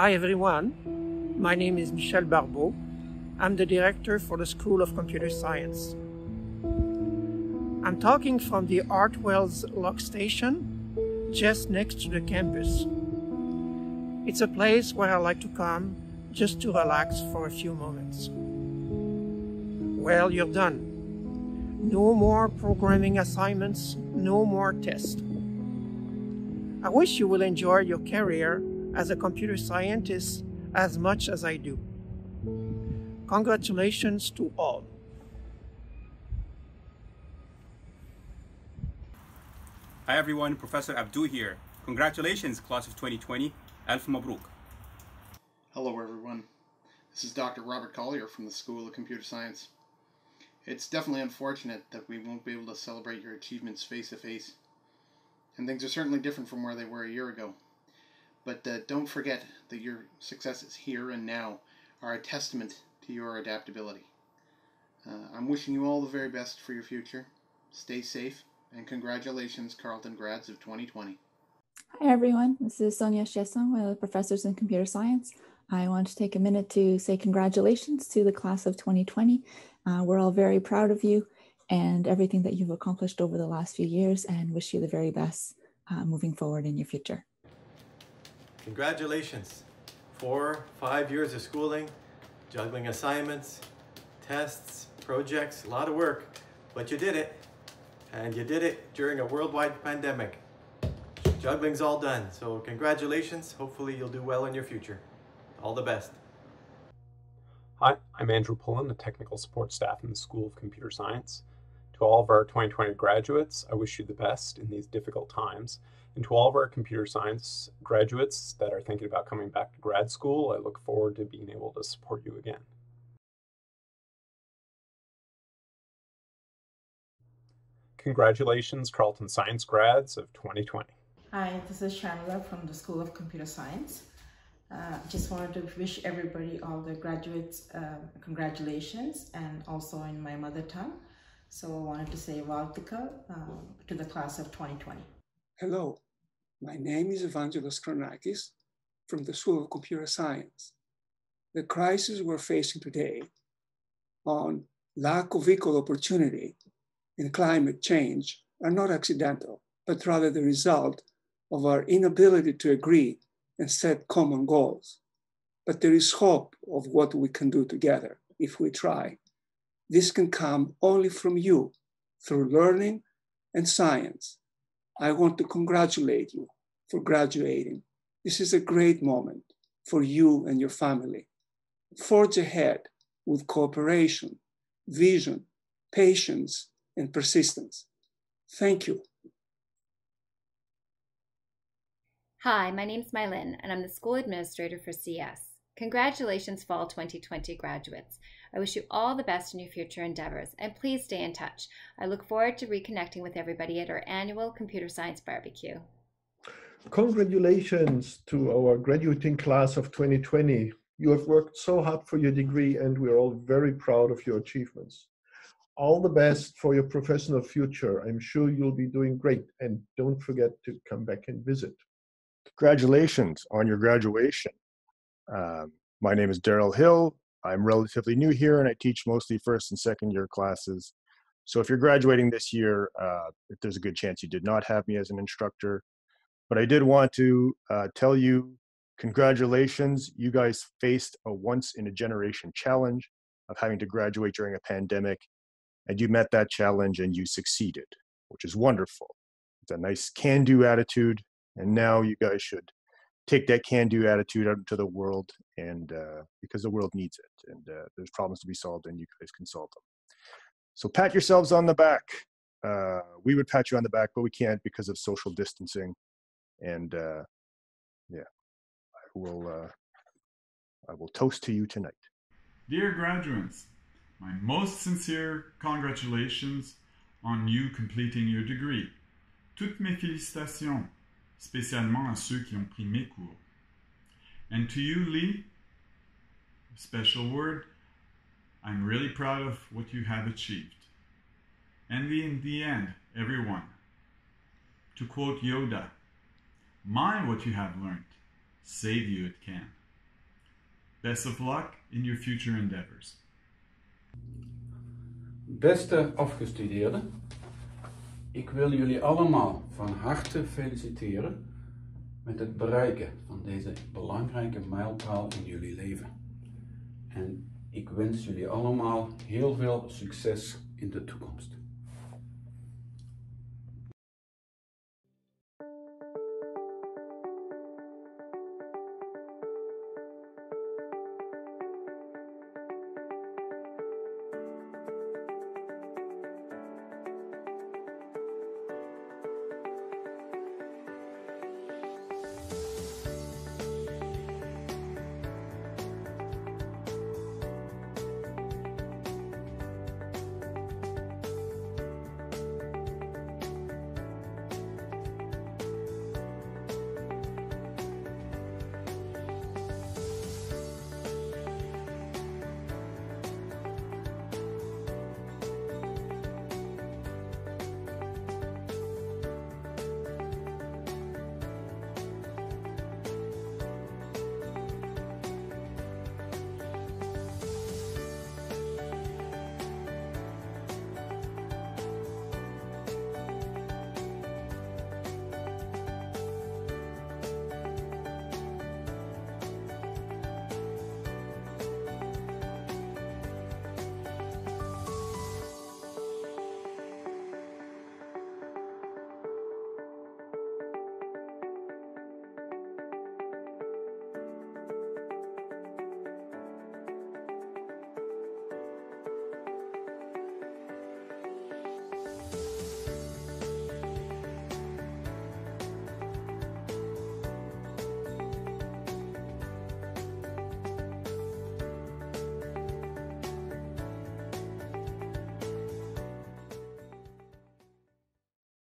Hi everyone, my name is Michel Barbeau. I'm the director for the School of Computer Science. I'm talking from the Hartwell's Lock Station, just next to the campus. It's a place where I like to come just to relax for a few moments. Well, you're done. No more programming assignments, no more tests. I wish you will enjoy your career as a computer scientist as much as I do. Congratulations to all. Hi everyone, Professor Abdou here. Congratulations, class of 2020. Alf Mabruk. Hello everyone. This is Dr. Robert Collier from the School of Computer Science. It's definitely unfortunate that we won't be able to celebrate your achievements face to face. And things are certainly different from where they were a year ago. But uh, don't forget that your successes here and now are a testament to your adaptability. Uh, I'm wishing you all the very best for your future. Stay safe, and congratulations, Carleton grads of 2020. Hi, everyone. This is Sonia Chiasson, one of the professors in computer science. I want to take a minute to say congratulations to the class of 2020. Uh, we're all very proud of you and everything that you've accomplished over the last few years and wish you the very best uh, moving forward in your future. Congratulations. Four, five years of schooling, juggling assignments, tests, projects, a lot of work, but you did it. And you did it during a worldwide pandemic. Juggling's all done, so congratulations. Hopefully you'll do well in your future. All the best. Hi, I'm Andrew Pullen, the technical support staff in the School of Computer Science. To all of our 2020 graduates, I wish you the best in these difficult times. And to all of our computer science graduates that are thinking about coming back to grad school, I look forward to being able to support you again. Congratulations, Carleton Science grads of 2020. Hi, this is Shamila from the School of Computer Science. Uh, just wanted to wish everybody, all the graduates, uh, congratulations, and also in my mother tongue. So I wanted to say Valtika uh, to the class of 2020. Hello, my name is Evangelos Kranakis from the School of Computer Science. The crisis we're facing today on lack of equal opportunity and climate change are not accidental, but rather the result of our inability to agree and set common goals. But there is hope of what we can do together if we try. This can come only from you through learning and science. I want to congratulate you for graduating. This is a great moment for you and your family. Forge ahead with cooperation, vision, patience, and persistence. Thank you. Hi, my name is Mylin, and I'm the school administrator for CS. Congratulations, Fall 2020 graduates. I wish you all the best in your future endeavors, and please stay in touch. I look forward to reconnecting with everybody at our annual Computer Science Barbecue. Congratulations to our graduating class of 2020. You have worked so hard for your degree, and we're all very proud of your achievements. All the best for your professional future. I'm sure you'll be doing great, and don't forget to come back and visit. Congratulations on your graduation. Um, my name is Darryl Hill. I'm relatively new here and I teach mostly first and second year classes. So if you're graduating this year, uh, there's a good chance you did not have me as an instructor. But I did want to uh, tell you congratulations. You guys faced a once in a generation challenge of having to graduate during a pandemic, and you met that challenge and you succeeded, which is wonderful. It's a nice can do attitude and now you guys should take that can-do attitude out into the world, and uh, because the world needs it, and uh, there's problems to be solved, and you guys can solve them. So pat yourselves on the back. Uh, we would pat you on the back, but we can't because of social distancing. And uh, yeah, I will. Uh, I will toast to you tonight. Dear graduates, my most sincere congratulations on you completing your degree. Toutes mes félicitations spécialement à ceux qui ont pris mes cours. And to you, Lee, special word, I'm really proud of what you have achieved. And in the end, everyone, to quote Yoda, mind what you have learned, save you it can. Best of luck in your future endeavors. Beste afgestudeerden, ik wil jullie allemaal van harte feliciteren met het bereiken van deze belangrijke mijlpaal in jullie leven. En ik wens jullie allemaal heel veel succes in de toekomst.